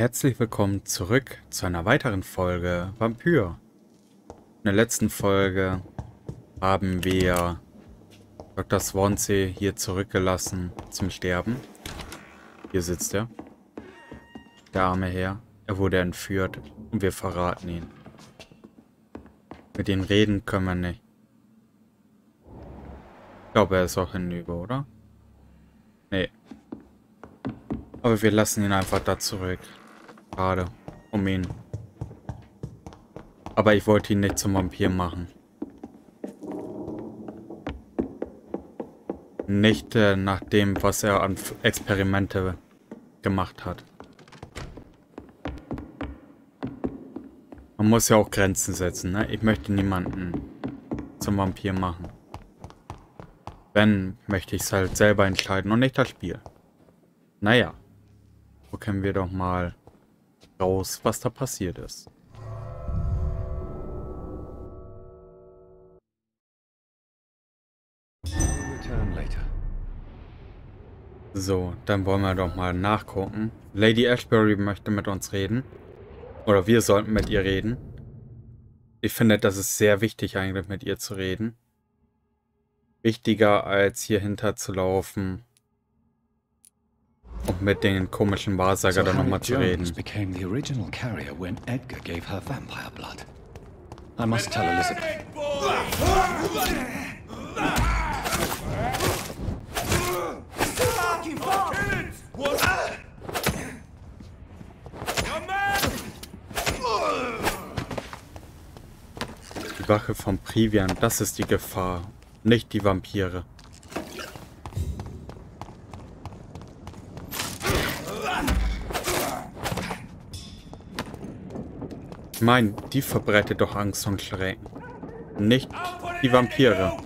Herzlich willkommen zurück zu einer weiteren Folge Vampyr. In der letzten Folge haben wir Dr. Swansea hier zurückgelassen zum Sterben. Hier sitzt er. Der arme Herr. Er wurde entführt und wir verraten ihn. Mit ihm reden können wir nicht. Ich glaube, er ist auch hinüber, oder? Nee. Aber wir lassen ihn einfach da zurück. Schade. Um ihn. Aber ich wollte ihn nicht zum Vampir machen. Nicht äh, nach dem, was er an Experimente gemacht hat. Man muss ja auch Grenzen setzen, ne? Ich möchte niemanden zum Vampir machen. Wenn, möchte ich es halt selber entscheiden und nicht das Spiel. Naja. Wo können wir doch mal raus, was da passiert ist. So, dann wollen wir doch mal nachgucken. Lady Ashbury möchte mit uns reden. Oder wir sollten mit ihr reden. Ich finde, das ist sehr wichtig eigentlich, mit ihr zu reden. Wichtiger als hier hinter zu laufen und mit den komischen Wahrsager so dann nochmal zu reden. became the original carrier when Edgar gave her vampire blood. I must tell Elizabeth. Die Wache vom Privian, das ist die Gefahr, nicht die Vampire. Ich meine, die verbreitet doch Angst und Schrecken. Nicht die Vampire.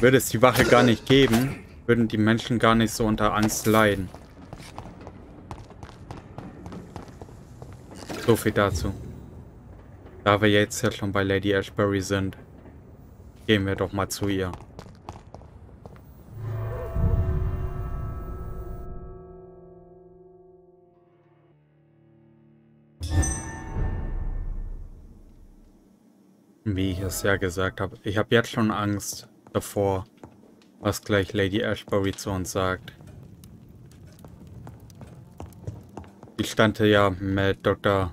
Würde es die Wache gar nicht geben, würden die Menschen gar nicht so unter Angst leiden. So viel dazu. Da wir jetzt ja schon bei Lady Ashbury sind, gehen wir doch mal zu ihr. Wie ich es ja gesagt habe, ich habe jetzt schon Angst davor, was gleich Lady Ashbury zu uns sagt. Ich stand ja mit Dr.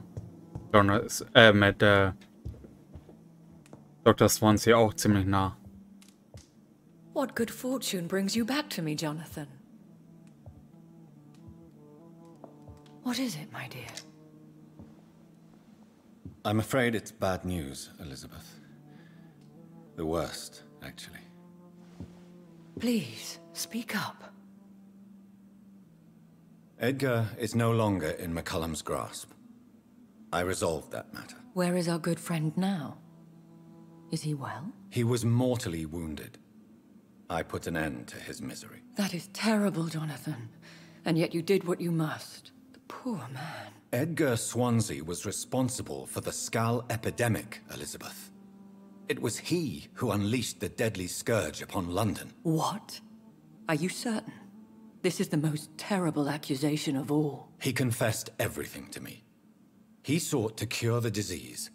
Jonas, äh, mit äh, Dr. Swansea auch ziemlich nah. What good fortune brings you back to me, Jonathan? What is it, my dear? I'm afraid it's bad news, Elizabeth. The worst, actually. Please, speak up. Edgar is no longer in McCullum's grasp. I resolved that matter. Where is our good friend now? Is he well? He was mortally wounded. I put an end to his misery. That is terrible, Jonathan. And yet you did what you must. The poor man. Edgar Swansea was responsible for the Skal epidemic, Elizabeth. It was he who unleashed the deadly scourge upon London. What? Are you certain? This is the most terrible accusation of all. He confessed everything to me. He sought to cure the disease,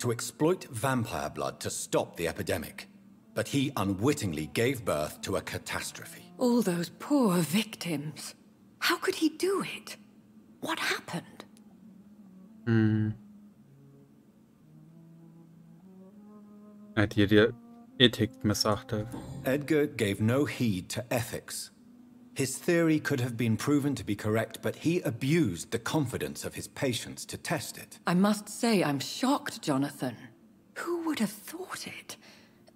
to exploit vampire blood to stop the epidemic. But he unwittingly gave birth to a catastrophe. All those poor victims. How could he do it? What happened? Hm. Er hat hier die Ethik missachtet. Edgar gave no heed to ethics. His theory could have been proven to be correct, but he abused the confidence of his patients to test it. I must say I'm shocked, Jonathan. Who would have thought it?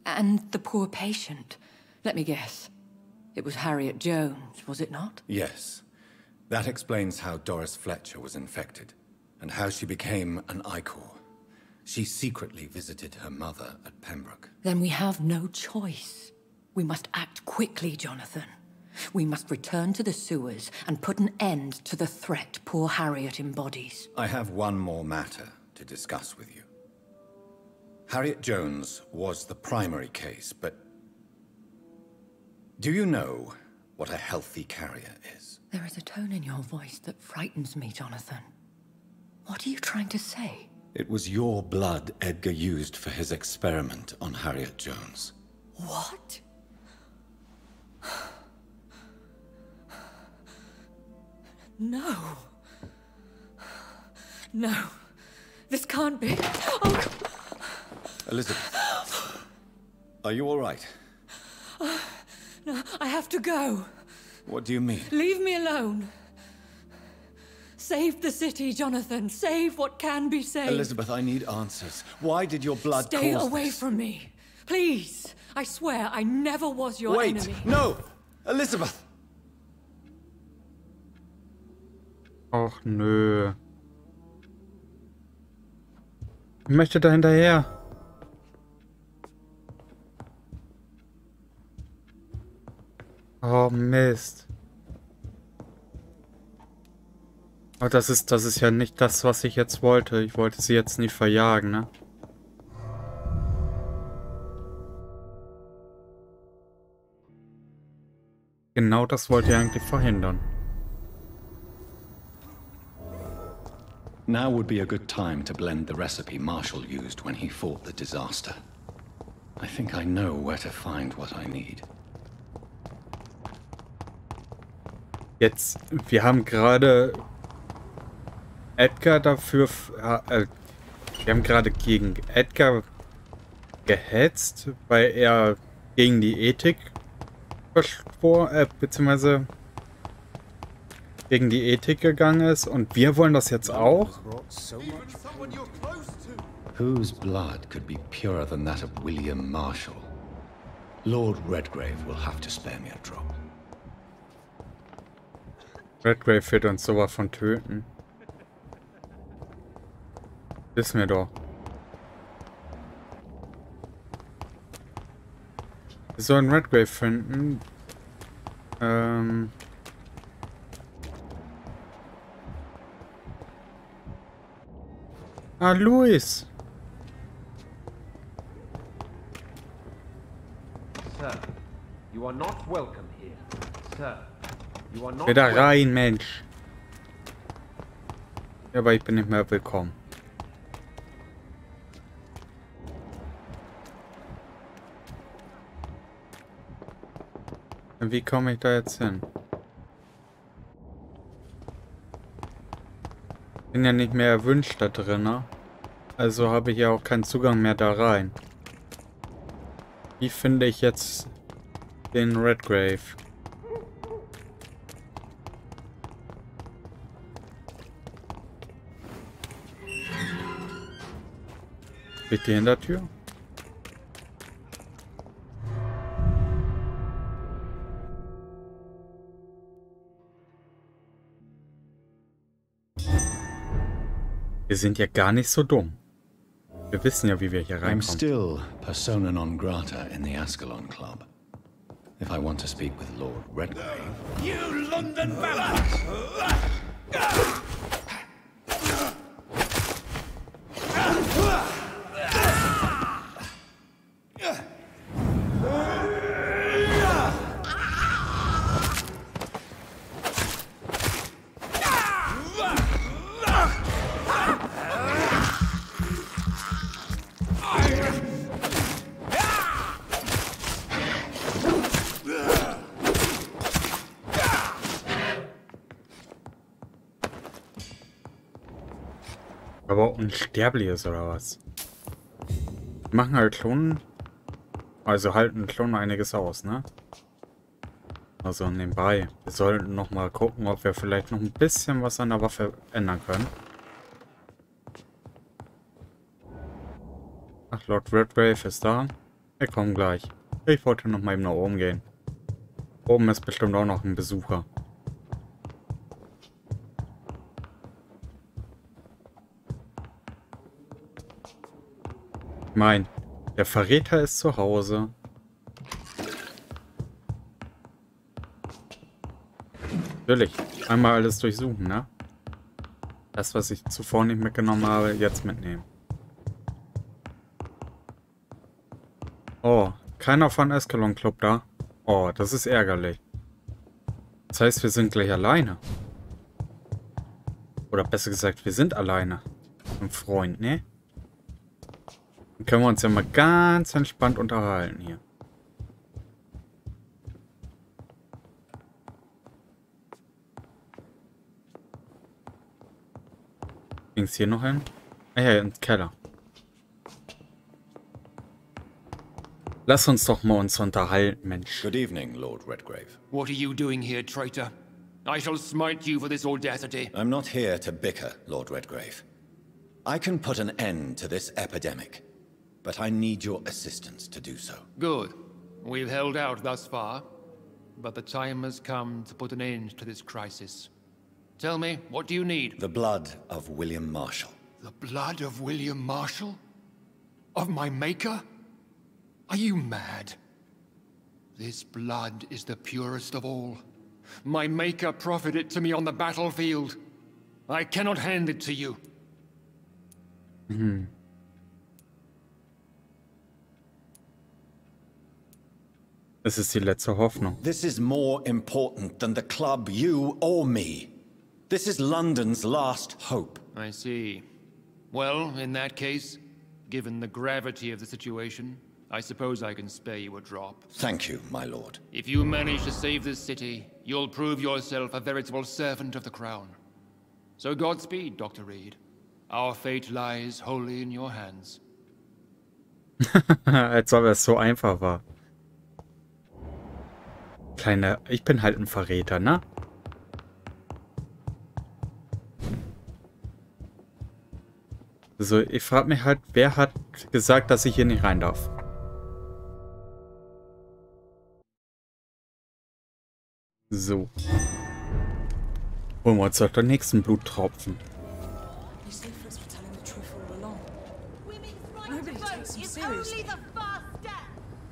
And the poor patient. Let me guess. It was Harriet Jones, was it not? Yes. That explains how Doris Fletcher was infected and how she became an Icor. She secretly visited her mother at Pembroke. Then we have no choice. We must act quickly, Jonathan. We must return to the sewers and put an end to the threat poor Harriet embodies. I have one more matter to discuss with you. Harriet Jones was the primary case, but... Do you know what a healthy carrier is? There is a tone in your voice that frightens me, Jonathan. What are you trying to say? It was your blood Edgar used for his experiment on Harriet Jones. What? No. No. This can't be. Oh, Elizabeth, are you all right? no, I have to go. What do you mean? Leave me alone. Save the city, Jonathan. Save what can be saved. Elizabeth, I need answers. Why did your blood Stay cause away this? from me. Please. I swear I never was your Wait! enemy. No! Elizabeth! Och nö. Ich möchte da hinterher. Oh Mist. Aber das ist, das ist ja nicht das, was ich jetzt wollte. Ich wollte sie jetzt nicht verjagen, ne? Genau das wollte ich eigentlich verhindern. Now would be a good time to blend the recipe Marshall used when he fought the disaster. I think I know where to find what I need. Jetzt, wir haben gerade Edgar dafür, äh, wir haben gerade gegen Edgar gehetzt, weil er gegen die Ethik verschwor, äh, beziehungsweise gegen die Ethik gegangen ist und wir wollen das jetzt auch? Whose blood could be purer than that of William Marshall? Lord Redgrave will have to spare me a drop. Redgrave wird uns sowas von töten. Wissen wir doch. Wir sollen Redgrave finden. Ähm. Ah, Luis. Sir, you are not welcome here. Sir, you are not welcome. rein, Mensch. Ja, aber ich bin nicht mehr willkommen. Wie komme ich da jetzt hin? Bin ja nicht mehr erwünscht da drin, ne? Also habe ich ja auch keinen Zugang mehr da rein. Wie finde ich jetzt den Redgrave? Steht die Hintertür? Wir sind ja gar nicht so dumm. Wir wissen ja, wie wir hier I'm still persona non grata in the Ascalon Club. If I want to speak with Lord Redgrave, You London Aber unsterblich ist oder was? Machen halt Klonen. Also halten Klonen einiges aus, ne? Also nebenbei. Wir sollten noch mal gucken, ob wir vielleicht noch ein bisschen was an der Waffe ändern können. Ach, Lord Redgrave ist da. Wir kommen gleich. Ich wollte noch mal eben nach oben gehen. Oben ist bestimmt auch noch ein Besucher. Mein, der Verräter ist zu Hause. Natürlich. Einmal alles durchsuchen, ne? Das, was ich zuvor nicht mitgenommen habe, jetzt mitnehmen. Oh, keiner von Escalon Club da. Oh, das ist ärgerlich. Das heißt, wir sind gleich alleine. Oder besser gesagt, wir sind alleine. Ein Freund, ne? Können wir uns ja mal ganz entspannt unterhalten hier. Ging's hier noch hin? Ah ja, im Keller. Lass uns doch mal uns unterhalten, Mensch. Good evening, Lord Redgrave. What are you doing here, traitor? I shall smite you for this audacity. I'm not here to bicker, Lord Redgrave. I can put an end to this epidemic, but I need your assistance to do so. Good. We've held out thus far, but the time has come to put an end to this crisis. Tell me, what do you need? The blood of William Marshall. The blood of William Marshall? Of my maker? Are you mad? This blood is the purest of all. My maker proffered it to me on the battlefield. I cannot hand it to you. Hmm. Es ist die letzte Hoffnung. This is more important than the club, you, or me. This is London's last hope. I see. Well, in that case, given the gravity of the situation, I suppose I can spare you a drop. Thank you, my lord. If you manage to save this city, you'll prove yourself a veritable servant of the crown. So Godspeed, Dr. Reed. Our fate lies wholly in your hands. Als ob es so einfach war. Kleiner, ich bin halt ein Verräter, ne? So, ich frage mich halt, wer hat gesagt, dass ich hier nicht rein darf? So. Holen wir uns doch den nächsten Bluttropfen.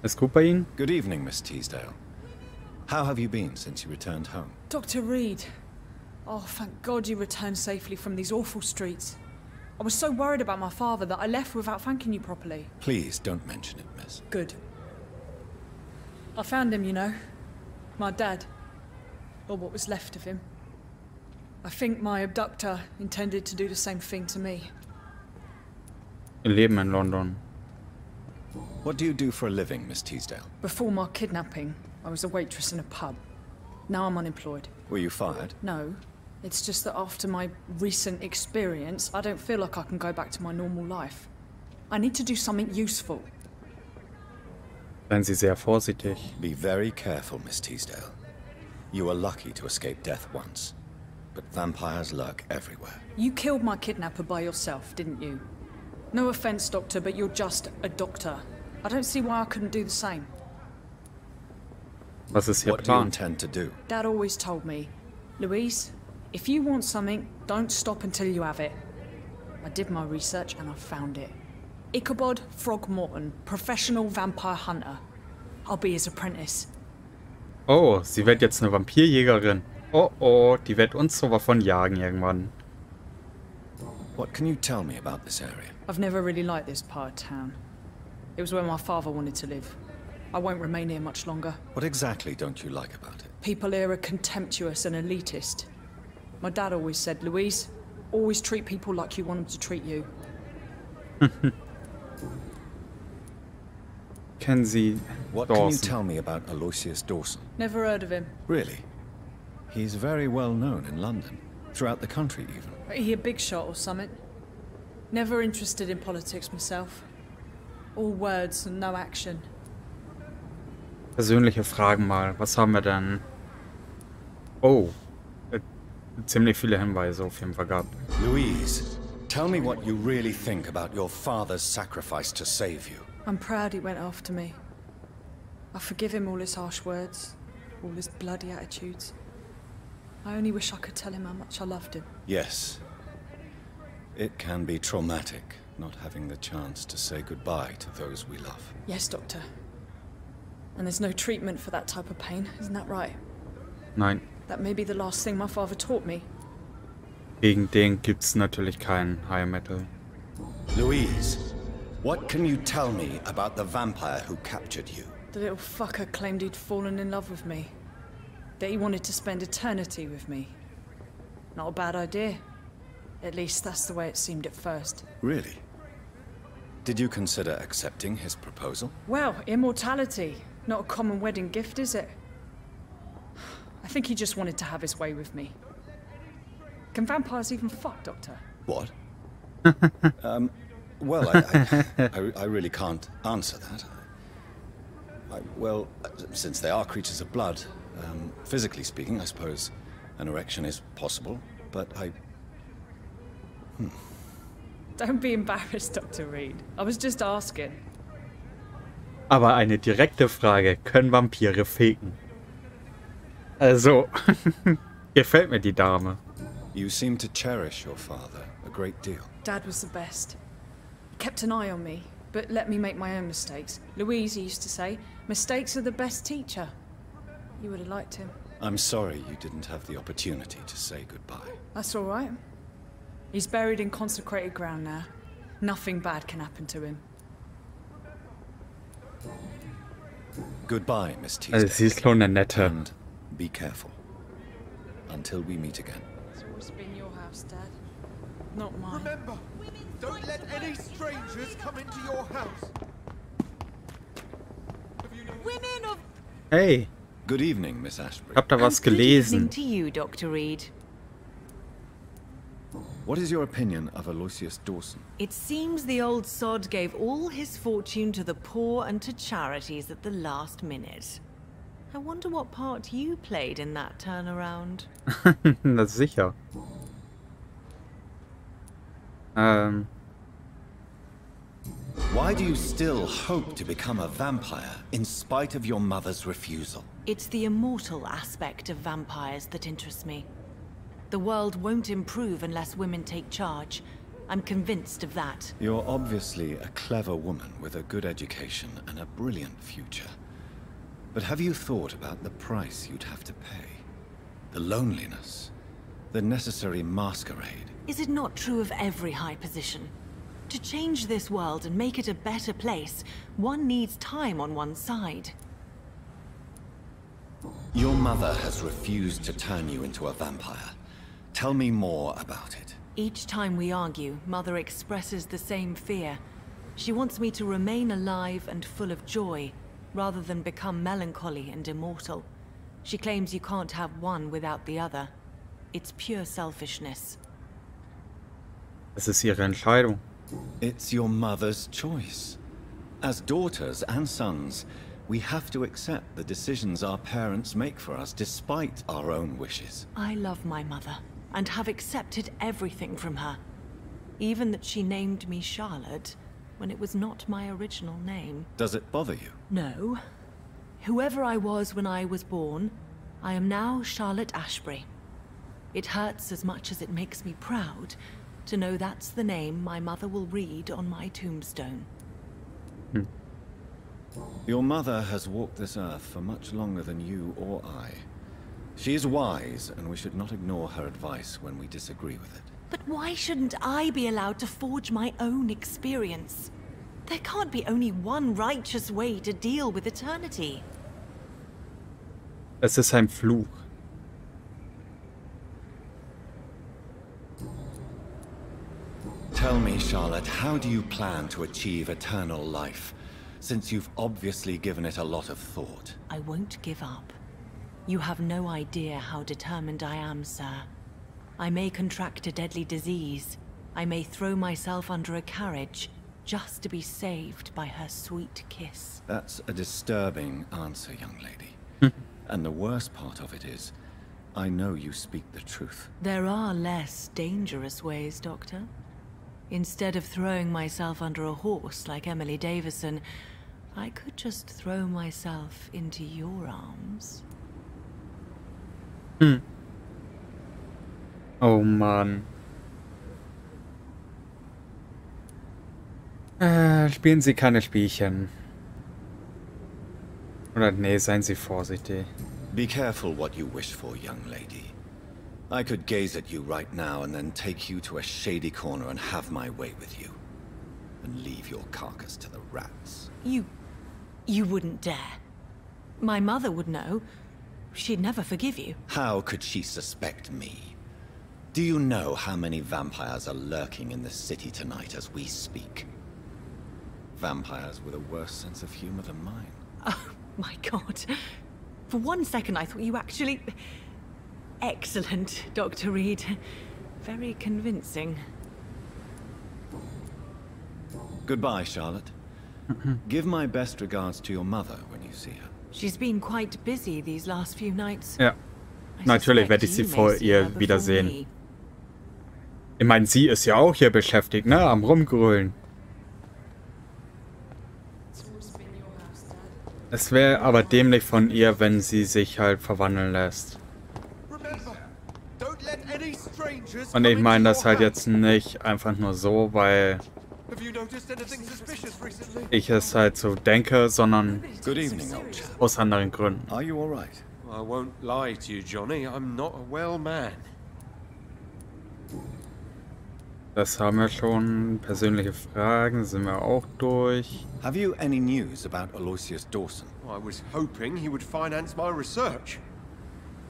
Ist gut bei Ihnen? Good evening, Miss Teasdale. How have you been since you returned home? Dr. Reed. Oh, thank God you returned safely from these awful streets. I was so worried about my father that I left without thanking you properly. Please don't mention it, miss. Good. I found him, you know. My dad. Or what was left of him. I think my abductor intended to do the same thing to me. Wir leben in London. What do you do for a living, Miss Teasdale? Before my kidnapping, I was a waitress in a pub. Now I'm unemployed. Were you fired? No. It's just that after my recent experience, I don't feel like I can go back to my normal life. I need to do something useful. Seien Sie sehr vorsichtig. Be very careful, Miss Teasdale. You were lucky to escape death once, but vampires lurk everywhere. You killed my kidnapper by yourself, didn't you? No offense, Doctor, but you're just a doctor. I don't see why I couldn't do the same. Was ist hier What do you geplant? intend to do? Dad always told me, Louise, if you want something, don't stop until you have it. I did my research and I found it. Ichabod Frogmorton, professional vampire hunter. I'll be his apprentice. Oh, sie wird jetzt eine Vampirjägerin. Oh oh, die wird uns sowas von jagen irgendwann. What can you tell me about this area? I've never really liked this part of town. It was where my father wanted to live. I won't remain here much longer. What exactly don't you like about it? People here are contemptuous and elitist. My dad always said, Louise, always treat people like you want them to treat you. Kennen Sie What can you tell me about Aloysius Dawson? Never heard of him. Really? He's very well known in London, throughout the country even. Are he a big shot or something? Never interested in politics myself. All words and no action. Persönliche Fragen mal. Was haben wir denn? Oh. Äh, ziemlich viele Hinweise auf jeden Fall gehabt. Louise, tell me what you really think about your father's sacrifice to save you. I'm proud he went after me. I forgive him all his harsh words, all his bloody attitudes. I only wish I could tell him how much I loved him. Yes. It can be traumatic not having the chance to say goodbye to those we love. Yes, Doctor. And there's no treatment for that type of pain, isn't that right? Nein, That may be the last thing my father taught me. gegen den gibt's natürlich kein High Metal. Louise, what can you tell me about the vampire who captured you? The little fucker claimed he'd fallen in love with me. That he wanted to spend eternity with me. Not a bad idea. At least that's the way it seemed at first. Really? Did you consider accepting his proposal? Well, immortality. Not a common wedding gift, is it? I think he just wanted to have his way with me. Can vampires even fuck, Doctor? What? um, well, I, I, I, I really can't answer that. I, well, since they are creatures of blood, um, physically speaking, I suppose an erection is possible, but I... Don't be embarrassed, Dr. Reed. I was just asking. Aber eine direkte Frage. Können Vampire fegen? Also, gefällt mir die Dame. You seem to cherish your father a great deal. Dad was the best. He kept an eye on me, but let me make my own mistakes. Louise used to say, mistakes are the best teacher. You would have liked him. I'm sorry you didn't have the opportunity to say goodbye. That's all right. He's buried in consecrated ground now. Nothing bad can happen to him. Goodbye, Miss Also sie Teasdale. ist schon eine nette. And be careful. Until we meet again. It's always been your house, Dad. Not mine. Remember, don't let any strangers come into your house. Women of Hey, Good evening, Miss Ashbury. hab da was And good evening to you, Dr. Reed. What is your opinion of Aloysius Dawson? It seems the old sod gave all his fortune to the poor and to charities at the last minute. I wonder what part you played in that turnaround. Na sicher. Ähm, Why do you still hope to become a vampire in spite of your mother's refusal? It's the immortal aspect of vampires that interests me. The world won't improve unless women take charge. I'm convinced of that. You're obviously a clever woman with a good education and a brilliant future. But have you thought about the price you'd have to pay? The loneliness, the necessary masquerade. Is it not true of every high position? To change this world and make it a better place, one needs time on one's side. Your mother has refused to turn you into a vampire. Tell me more about it. Each time we argue, Mother expresses the same fear. She wants me to remain alive and full of joy, rather than become melancholy and immortal. She claims you can't have one without the other. It's pure selfishness. es ist ihre Entscheidung. It's your mother's choice. As daughters and sons, we have to accept the decisions our parents make for us despite our own wishes. I love my mother, and have accepted everything from her. Even that she named me Charlotte, when it was not my original name. Does it bother you? No. Whoever I was when I was born, I am now Charlotte Ashbury. It hurts as much as it makes me proud to know that's the name my mother will read on my tombstone. Hmm. Your mother has walked this earth for much longer than you or I. She is wise, and we should not ignore her advice when we disagree with it. But why shouldn't I be allowed to forge my own experience? There can't be only one righteous way to deal with eternity. Es ist ein Fluch. Tell me, Charlotte, how do you plan to achieve eternal life, since you've obviously given it a lot of thought? I won't give up. You have no idea how determined I am, sir. I may contract a deadly disease. I may throw myself under a carriage just to be saved by her sweet kiss. That's a disturbing answer, young lady. Hmm. and the worst part of it is, I know you speak the truth. There are less dangerous ways, Doctor. Instead of throwing myself under a horse like Emily Davison, I could just throw myself into your arms. Hmm. Oh Mann. Äh, spielen Sie keine Spielchen. Oder nee, seien Sie vorsichtig. Be careful what you wish for, young lady. I could gaze at you right now and then take you to a shady corner and have my way with you. And leave your carcass to the rats. You. you wouldn't dare. My mother would know. She'd never forgive you. How could she suspect me? Do you know how many vampires are lurking in the city tonight as we speak? Vampires with a worse sense of humor than mine. Oh, my god. For one second, I thought you actually... Excellent, Dr. Reed. Very convincing. Goodbye, Charlotte. Give my best regards to your mother when you see her. She's been quite busy these last few nights. Ja. Natürlich werde ich sie vor see ihr wiedersehen. Ich meine, sie ist ja auch hier beschäftigt, ne? Am Rumgrölen. Es wäre aber dämlich von ihr, wenn sie sich halt verwandeln lässt. Und ich meine das halt jetzt nicht einfach nur so, weil ich es halt so denke, sondern Good evening, old aus anderen Gründen. Are you all right? I won't lie to you, Johnny. I'm not a well man. Das haben wir schon. Persönliche Fragen sind wir auch durch. Have you any news about Aloysius Dawson? I was hoping he would finance my research.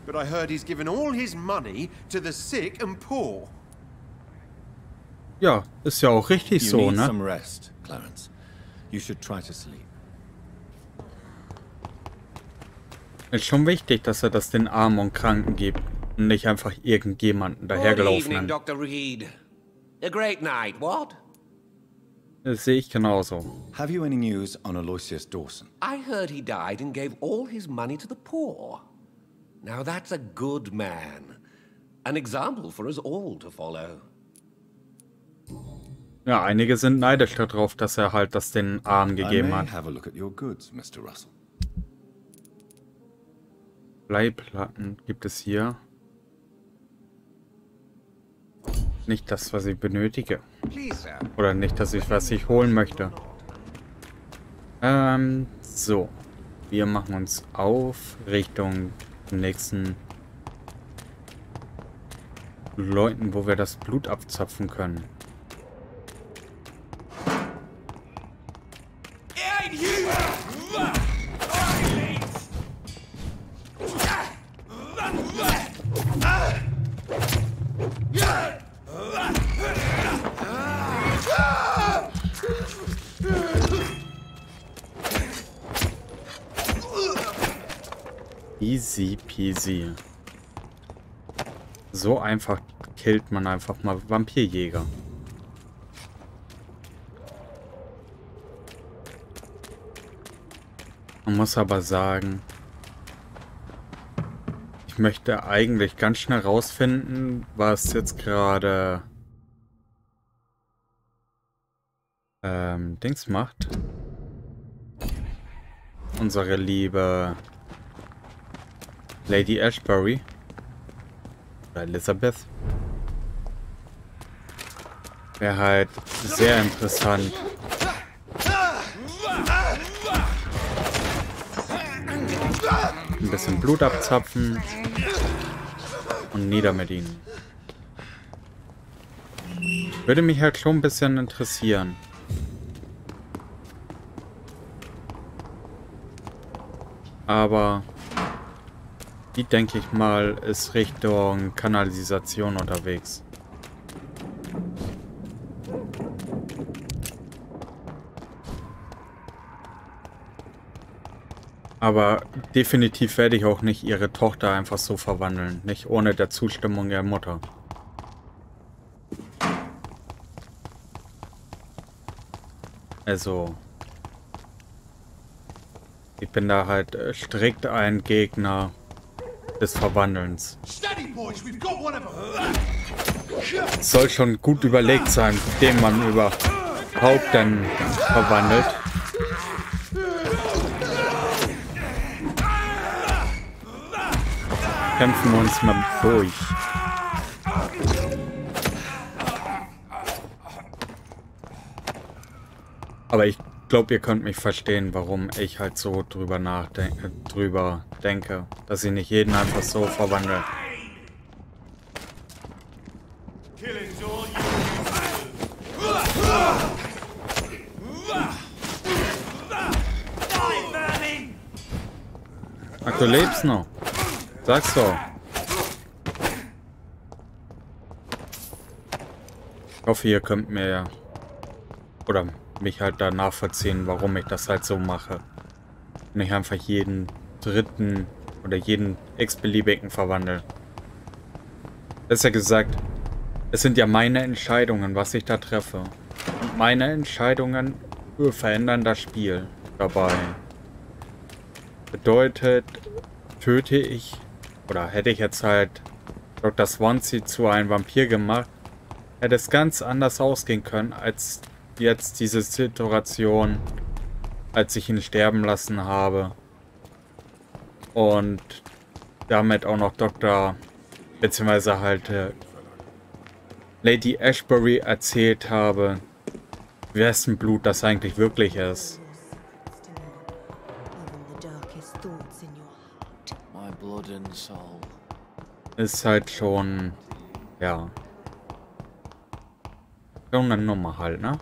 But I heard he's given all his money to the sick and poor. Ja, ist ja auch richtig You so, ne? rest. Ist schon wichtig, dass er das den Armen und Kranken gibt und nicht einfach irgendjemanden Good dahergelaufenen. evening, Dr. Reed. A great night, what? Das sehe ich genauso. Have you any news on Aloysius Dawson? I heard he died and gave all his money to the poor. Now that's a good man. An example for us all to follow. Ja, einige sind neidisch darauf, dass er halt das den Armen gegeben hat. have a look at your goods, Mr. Russell. Bleiplatten gibt es hier. Nicht das, was ich benötige. Oder nicht, ich was ich holen möchte. Ähm, so. Wir machen uns auf Richtung nächsten Leuten, wo wir das Blut abzapfen können. Easy peasy. So einfach killt man einfach mal Vampirjäger. Man muss aber sagen, ich möchte eigentlich ganz schnell rausfinden, was jetzt gerade ähm, Dings macht. Unsere liebe Lady Ashbury. Oder Elizabeth. Wäre halt sehr interessant. Ein bisschen Blut abzapfen. Und nieder mit ihnen. Würde mich halt schon ein bisschen interessieren. Aber die, denke ich mal, ist Richtung Kanalisation unterwegs. Aber definitiv werde ich auch nicht ihre Tochter einfach so verwandeln. Nicht ohne der Zustimmung ihrer Mutter. Also... Ich bin da halt äh, strikt ein Gegner des Verwandelns. Es soll schon gut überlegt sein, den man überhaupt dann verwandelt. Kämpfen wir uns mal durch. Aber ich glaube, ihr könnt mich verstehen, warum ich halt so drüber nachdenke, drüber denke, dass ich nicht jeden einfach so verwandle. Ach, du lebst noch. Sag's doch. Ich hoffe, ihr könnt mir oder mich halt da nachvollziehen, warum ich das halt so mache. Und ich einfach jeden dritten oder jeden x-beliebigen verwandle. Besser gesagt, es sind ja meine Entscheidungen, was ich da treffe. Und meine Entscheidungen verändern das Spiel dabei. Bedeutet, töte ich oder hätte ich jetzt halt Dr. Swansea zu einem Vampir gemacht, hätte es ganz anders ausgehen können, als jetzt diese Situation, als ich ihn sterben lassen habe. Und damit auch noch Dr. beziehungsweise halt äh, Lady Ashbury erzählt habe, wessen Blut das eigentlich wirklich ist. Ist halt schon, ja, schon eine Nummer halt, ne?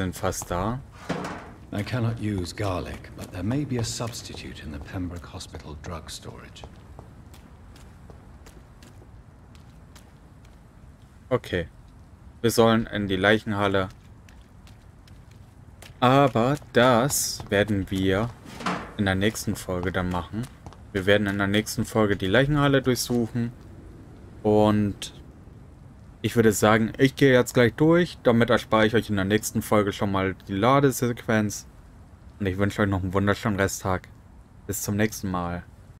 Sind fast da. I cannot use garlic, but there may be a substitute in the Pembroke Hospital drug storage. Okay. Wir sollen in die Leichenhalle. Aber das werden wir in der nächsten Folge dann machen. Wir werden in der nächsten Folge die Leichenhalle durchsuchen. Und ich würde sagen, ich gehe jetzt gleich durch. Damit erspare ich euch in der nächsten Folge schon mal die Ladesequenz. Und ich wünsche euch noch einen wunderschönen Resttag. Bis zum nächsten Mal.